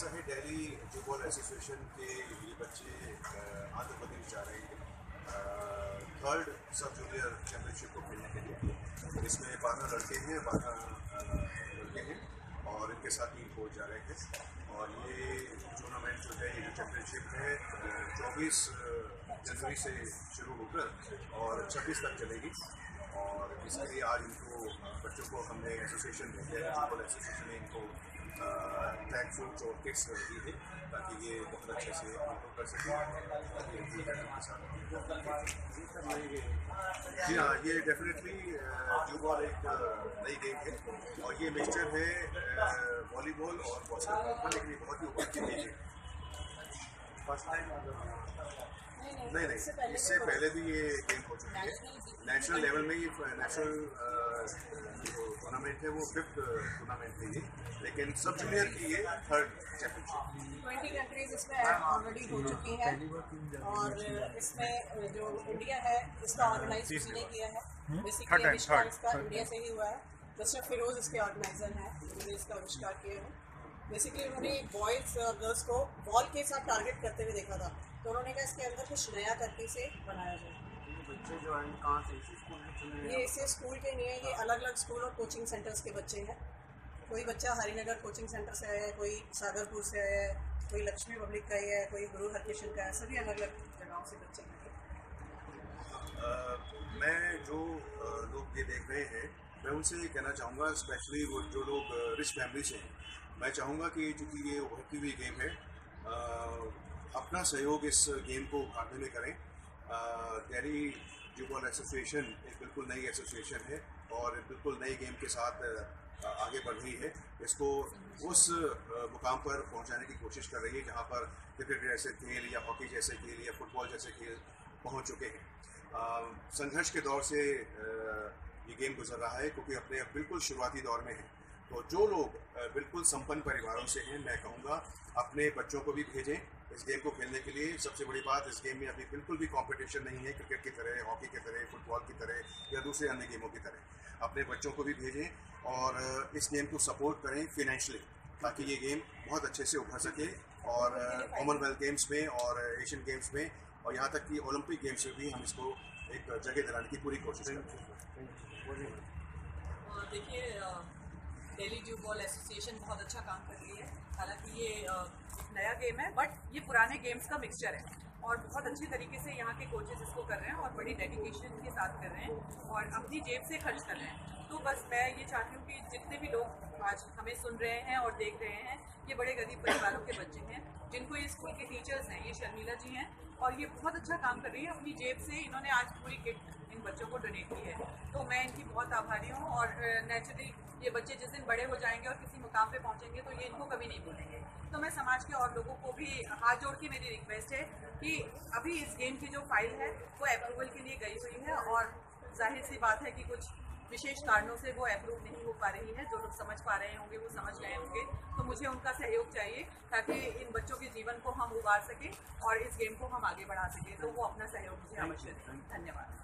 ऐसा है daily football association के ये बच्चे आंध्र प्रदेश जा रहे हैं। थर्ड सब जूनियर चैम्पियनशिप को खेलने के लिए। इसमें बारह लड़के हैं, बारह लड़के हैं और इनके साथ ही कोच जा रहे हैं। और ये टूर्नामेंट जो है, ये जो चैम्पियनशिप है चौबीस जनवरी से शुरू होकर और छब्बीस तक चलेगी। और इसके लिए आज इनको बच्चों को हमने एसोसिएशन फुटबॉल एसोसिएशन ने इनको फ़ूड और कर दी है ताकि ये बहुत अच्छे से कर सकें जी हाँ ये डेफिनेटली जूबॉल एक नई गेम है और ये मिक्सचर है वॉलीबॉल और बॉस्केटबॉल का लेकिन बहुत ही ऊपर की गेम है फ़र्स्ट टाइम नहीं नहीं इससे पहले भी ये गेम हो चुकी है। नेशनल लेवल में ये नेशनल टूर्नामेंट है वो फिफ्थ टूर्नामेंट थी लेकिन सब जूनियर की ये थर्ड चैंपियनशिप ट्वेंटी कंट्रीज़ इसमें ऑलरेडी हो चुकी है। और इसमें जो इंडिया है इसका ऑर्गेनाइज किसी ने किया है? बेसिकली इसका इंडिया से ही हुआ है। मिस्टर फिरोज इसके ऑर्गेनाइजर हैं जिन्होंने इसका आविष्कार किया है। बेसिकली उन्होंने बॉयज़ और गर्ल्स को बॉल के साथ टारगेट करते हुए देखा था। तो उन्होंने कहा इसके अंदर कुछ नया करके से बनाया जाए। बच्चे जो हैं कहाँ से इसी स्कूल के चुने ये इसे स्कूल के नहीं है ये अलग अलग स्कूल और कोचिंग सेंटर्स के बच्चे हैं। कोई बच्चा हरिनगर कोचिंग सेंटर से आया है कोई सागरपुर से आया है कोई लक्ष्मी पब्लिक का ही है कोई गुरु हरकिशन का है सभी अलग अलग जगहों से बच्चे हैं। मैं जो लोग ये देख रहे हैं मैं उनसे ये कहना चाहूँगा स्पेशली वो जो लोग रिच फैमिली से हैं मैं चाहूँगा कि चूँकि ये उभरती हुई गेम है अपना सहयोग इस गेम को उभारने में करें। दिल्ली जुबॉल एसोसिएशन एक बिल्कुल नई एसोसिएशन है और बिल्कुल नई गेम के साथ आगे बढ़ रही है। इसको उस मुकाम पर पहुँचाने की कोशिश कर रही है जहाँ पर क्रिकेट जैसे खेल या हॉकी जैसे खेल या फुटबॉल जैसे खेल पहुँच चुके हैं। संघर्ष के दौर से ये गेम गुजर रहा है क्योंकि अपने बिल्कुल शुरुआती दौर में है। तो जो लोग बिल्कुल संपन्न परिवारों से हैं, मैं कहूँगा अपने बच्चों को भी भेजें। इस गेम को खेलने के लिए सबसे बड़ी बात इस गेम में अभी बिल्कुल भी कंपटीशन नहीं है क्रिकेट की तरह हॉकी की तरह फुटबॉल की तरह या दूसरे अन्य गेमों की तरह। अपने बच्चों को भी भेजें और इस गेम को सपोर्ट करें फिनेंशली ताकि ये गेम बहुत अच्छे से उभर सके और कॉमनवेल्थ गेम्स में और एशियन गेम्स में और यहाँ तक कि ओलंपिक गेम्स में भी हम इसको एक जगह दिलाने की पूरी कोशिश करें देखिए दिल्ली ड्यू बॉल एसोसिएशन बहुत अच्छा काम कर रही है। हालाँकि ये एक नया गेम है, बट ये पुराने गेम्स का मिक्सचर है। और बहुत अच्छे तरीके से यहाँ के कोचेज इसको कर रहे हैं और बड़ी डेडिकेशन के साथ कर रहे हैं और अपनी जेब से खर्च कर रहे हैं। तो बस मैं ये चाहती हूँ कि जितने भी लोग आज हमें सुन रहे हैं और देख रहे हैं, ये बड़े गरीब परिवारों के बच्चे हैं जिनको ये स्कूल के टीचर्स हैं, ये शर्मिला जी हैं और ये बहुत अच्छा काम कर रही है। अपनी जेब से इन्होंने आज पूरी किट इन बच्चों को डोनेट की है। तो मैं इनकी बहुत आभारी हूँ और नेचुरली ये बच्चे जिस दिन बड़े हो जाएँगे और किसी मुकाम पे पहुँचेंगे तो ये इनको कभी नहीं भूलेंगे। तो मैं समाज के और लोगों को भी हाथ जोड़ के मेरी रिक्वेस्ट है कि अभी इस गेम की जो फ़ाइल है, वो अप्रूवल के लिए गई हुई है और ज़ाहिर सी बात है कि कुछ विशेष कारणों से वो अप्रूव नहीं हो पा रही है। जो लोग समझ पा रहे होंगे वो समझ गए होंगे। तो मुझे उनका सहयोग चाहिए ताकि इन बच्चों के जीवन को हम उबार सकें और इस गेम को हम आगे बढ़ा सकें। तो वो अपना सहयोग मुझे आवश्यक धन्यवाद।